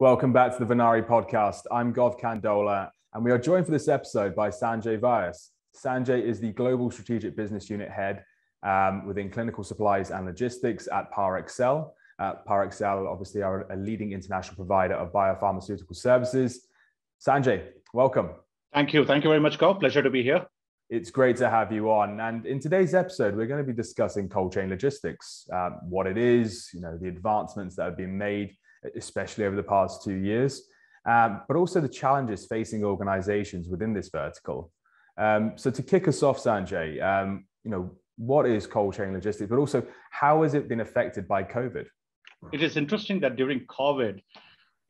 Welcome back to the Venari podcast. I'm Gov Kandola, and we are joined for this episode by Sanjay Vyas. Sanjay is the Global Strategic Business Unit Head um, within Clinical Supplies and Logistics at Parexel. Uh, Parexel, obviously, are a leading international provider of biopharmaceutical services. Sanjay, welcome. Thank you. Thank you very much, Gov. Pleasure to be here. It's great to have you on. And in today's episode, we're going to be discussing cold chain logistics, um, what it is, you know, the advancements that have been made, especially over the past two years, um, but also the challenges facing organizations within this vertical. Um, so to kick us off, Sanjay, um, you know, what is cold chain logistics, but also how has it been affected by COVID? It is interesting that during COVID,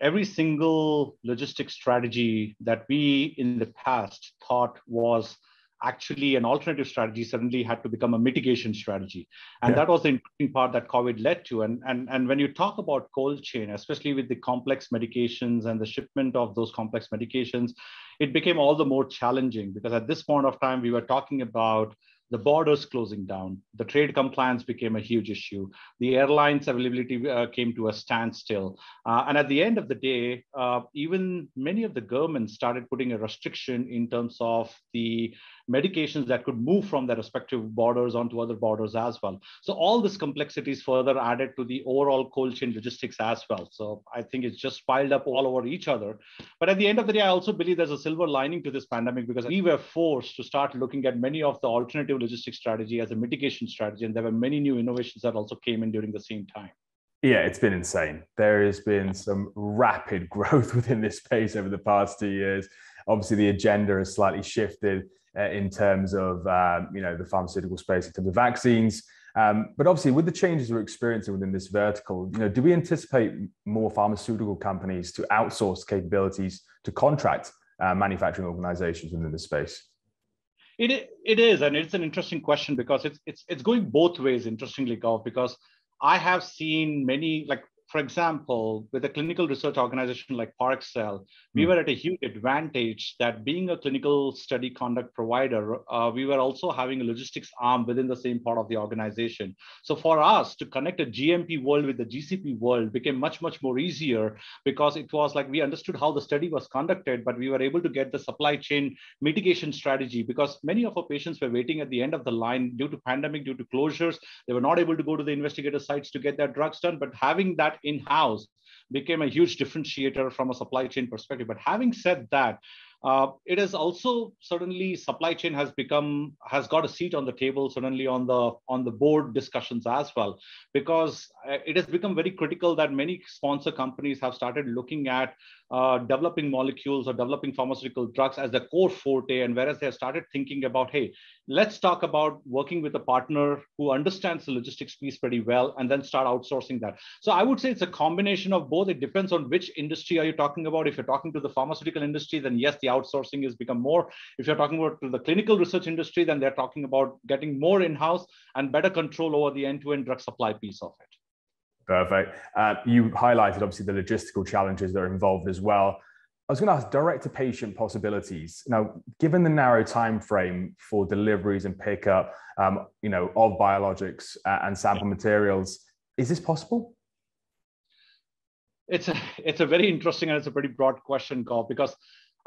every single logistic strategy that we in the past thought was actually an alternative strategy suddenly had to become a mitigation strategy. And yeah. that was the interesting part that COVID led to. And, and, and when you talk about cold chain, especially with the complex medications and the shipment of those complex medications, it became all the more challenging because at this point of time, we were talking about the borders closing down, the trade compliance became a huge issue, the airlines availability uh, came to a standstill. Uh, and at the end of the day, uh, even many of the governments started putting a restriction in terms of the medications that could move from their respective borders onto other borders as well. So all this complexity is further added to the overall cold chain logistics as well. So I think it's just piled up all over each other. But at the end of the day, I also believe there's a silver lining to this pandemic because we were forced to start looking at many of the alternative logistics strategy as a mitigation strategy. And there were many new innovations that also came in during the same time. Yeah, it's been insane. There has been some rapid growth within this space over the past two years. Obviously, the agenda has slightly shifted in terms of um, you know the pharmaceutical space in terms of vaccines. Um, but obviously, with the changes we're experiencing within this vertical, you know, do we anticipate more pharmaceutical companies to outsource capabilities to contract uh, manufacturing organizations within this space? It, it is, and it's an interesting question because it's it's it's going both ways. Interestingly, Gov, because I have seen many like for example, with a clinical research organization like Parexel, we mm. were at a huge advantage that being a clinical study conduct provider, uh, we were also having a logistics arm within the same part of the organization. So for us to connect a GMP world with the GCP world became much, much more easier because it was like we understood how the study was conducted, but we were able to get the supply chain mitigation strategy because many of our patients were waiting at the end of the line due to pandemic, due to closures. They were not able to go to the investigator sites to get their drugs done, but having that in-house became a huge differentiator from a supply chain perspective. But having said that, uh, it is also suddenly supply chain has become has got a seat on the table suddenly on the on the board discussions as well because uh, it has become very critical that many sponsor companies have started looking at uh, developing molecules or developing pharmaceutical drugs as the core forte. And whereas they have started thinking about, hey, let's talk about working with a partner who understands the logistics piece pretty well and then start outsourcing that. So I would say it's a combination of both. It depends on which industry are you talking about. If you're talking to the pharmaceutical industry, then yes, the outsourcing has become more. If you're talking about the clinical research industry, then they're talking about getting more in-house and better control over the end-to-end drug supply piece of it. Perfect. Uh, you highlighted obviously the logistical challenges that are involved as well. I was going to ask direct to patient possibilities. Now, given the narrow time frame for deliveries and pickup, um, you know, of biologics uh, and sample materials, is this possible? It's a it's a very interesting and it's a pretty broad question, Gov, because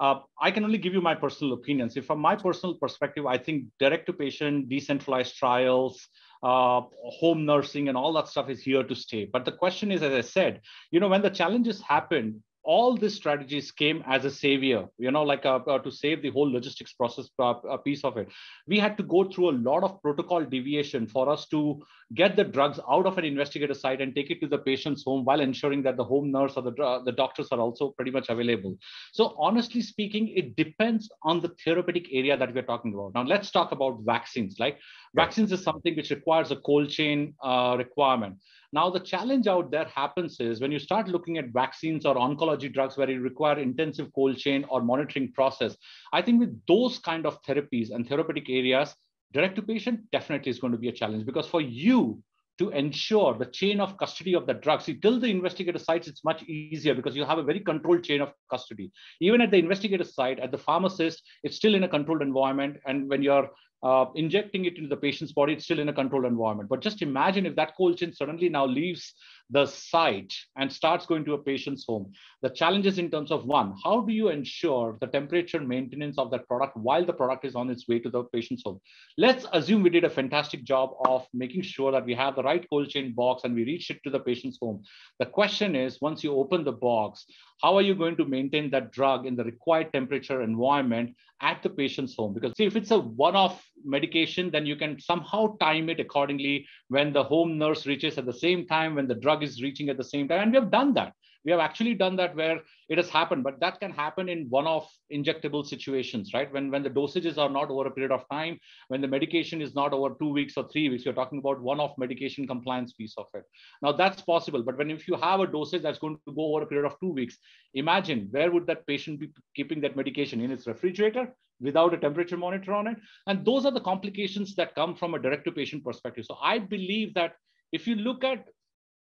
uh, I can only give you my personal opinions. If from my personal perspective, I think direct to patient, decentralized trials, uh, home nursing and all that stuff is here to stay. But the question is, as I said, you know, when the challenges happened, all these strategies came as a savior you know like uh, uh, to save the whole logistics process uh, a piece of it. We had to go through a lot of protocol deviation for us to get the drugs out of an investigator site and take it to the patient's home while ensuring that the home nurse or the, uh, the doctors are also pretty much available. So honestly speaking it depends on the therapeutic area that we're talking about. Now let's talk about vaccines like vaccines is something which requires a cold chain uh, requirement now, the challenge out there happens is when you start looking at vaccines or oncology drugs where you require intensive cold chain or monitoring process, I think with those kind of therapies and therapeutic areas, direct to patient definitely is going to be a challenge because for you to ensure the chain of custody of the drug. See, till the investigator sites, it's much easier because you have a very controlled chain of custody. Even at the investigator site, at the pharmacist, it's still in a controlled environment. And when you're uh, injecting it into the patient's body, it's still in a controlled environment. But just imagine if that cold chain suddenly now leaves the site and starts going to a patient's home. The challenges in terms of one, how do you ensure the temperature maintenance of that product while the product is on its way to the patient's home? Let's assume we did a fantastic job of making sure that we have the right cold chain box and we reach it to the patient's home. The question is, once you open the box, how are you going to maintain that drug in the required temperature environment at the patient's home? Because see, if it's a one-off medication, then you can somehow time it accordingly when the home nurse reaches at the same time, when the drug is reaching at the same time. And we have done that. We have actually done that where it has happened, but that can happen in one-off injectable situations, right? When, when the dosages are not over a period of time, when the medication is not over two weeks or three weeks, you're talking about one-off medication compliance piece of it. Now that's possible, but when if you have a dosage that's going to go over a period of two weeks, imagine where would that patient be keeping that medication in its refrigerator without a temperature monitor on it? And those are the complications that come from a direct-to-patient perspective. So I believe that if you look at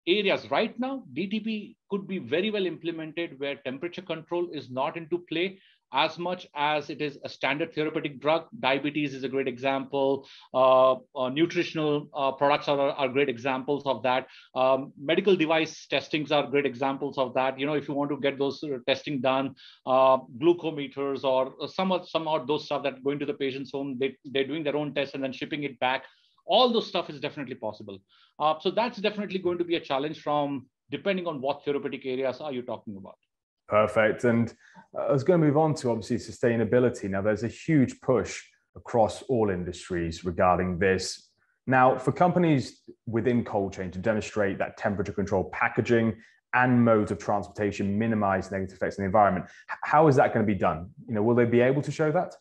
areas right now dtp could be very well implemented where temperature control is not into play as much as it is a standard therapeutic drug. Diabetes is a great example. Uh, uh, nutritional uh, products are, are great examples of that. Um, medical device testings are great examples of that. You know if you want to get those uh, testing done uh, glucometers or some of some of those stuff that going to the patient's home they, they're doing their own tests and then shipping it back all those stuff is definitely possible. Uh, so that's definitely going to be a challenge from depending on what therapeutic areas are you talking about. Perfect. And I was going to move on to obviously sustainability. Now, there's a huge push across all industries regarding this. Now, for companies within cold chain to demonstrate that temperature control packaging and modes of transportation minimize negative effects on the environment, how is that going to be done? You know, will they be able to show that?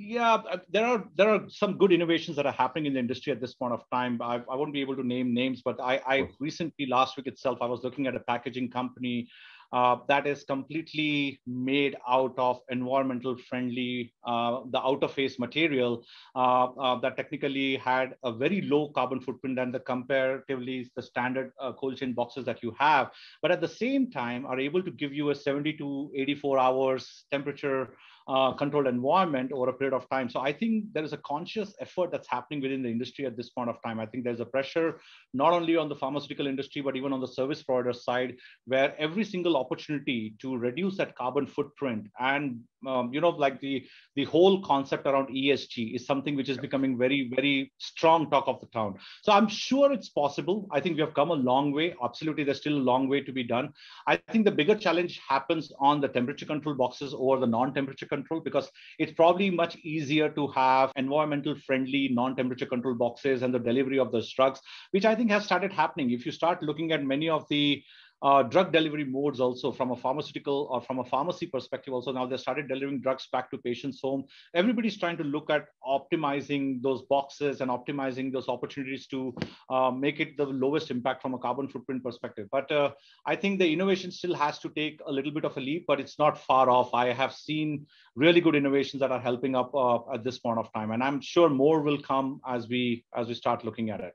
Yeah uh, there are there are some good innovations that are happening in the industry at this point of time. I, I won't be able to name names but i i recently last week itself i was looking at a packaging company uh, that is completely made out of environmental friendly uh, the outer face material uh, uh that technically had a very low carbon footprint than the comparatively the standard uh, cold chain boxes that you have but at the same time are able to give you a 70 to 84 hours temperature uh, controlled environment over a period of time. So I think there is a conscious effort that's happening within the industry at this point of time. I think there's a pressure not only on the pharmaceutical industry, but even on the service provider side, where every single opportunity to reduce that carbon footprint and um, you know like the the whole concept around ESG is something which is becoming very very strong talk of the town. So I'm sure it's possible. I think we have come a long way. Absolutely, there's still a long way to be done. I think the bigger challenge happens on the temperature control boxes over the non-temperature control because it's probably much easier to have environmental friendly non-temperature control boxes and the delivery of those drugs, which I think has started happening. If you start looking at many of the uh, drug delivery modes also from a pharmaceutical or from a pharmacy perspective also. Now they started delivering drugs back to patients home. Everybody's trying to look at optimizing those boxes and optimizing those opportunities to uh, make it the lowest impact from a carbon footprint perspective. But uh, i think the innovation still has to take a little bit of a leap but it's not far off. I have seen really good innovations that are helping up uh, at this point of time and i'm sure more will come as we as we start looking at it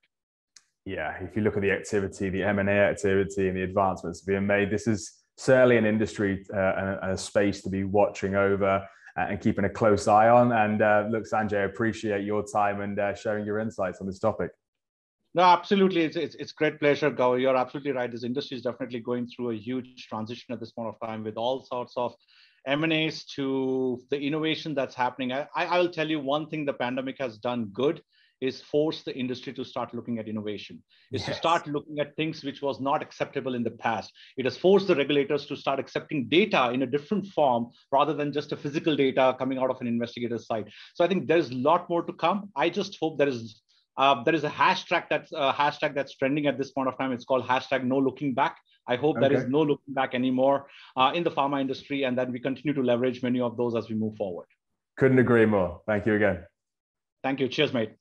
yeah, if you look at the activity, the M&A activity and the advancements being made, this is certainly an industry uh, and a space to be watching over uh, and keeping a close eye on. And uh, look, Sanjay, I appreciate your time and uh, sharing your insights on this topic. No, absolutely. It's, it's, it's great pleasure, Gaurav. You're absolutely right. This industry is definitely going through a huge transition at this point of time with all sorts of M&As to the innovation that's happening. I, I will tell you one thing the pandemic has done good is force the industry to start looking at innovation is yes. to start looking at things which was not acceptable in the past it has forced the regulators to start accepting data in a different form rather than just a physical data coming out of an investigator's site so i think there's a lot more to come i just hope there is uh, there is a hashtag that's a hashtag that's trending at this point of time. It's called hashtag no looking back. I hope okay. there is no looking back anymore uh, in the pharma industry, and that we continue to leverage many of those as we move forward. Couldn't agree more. Thank you again. Thank you. Cheers, mate.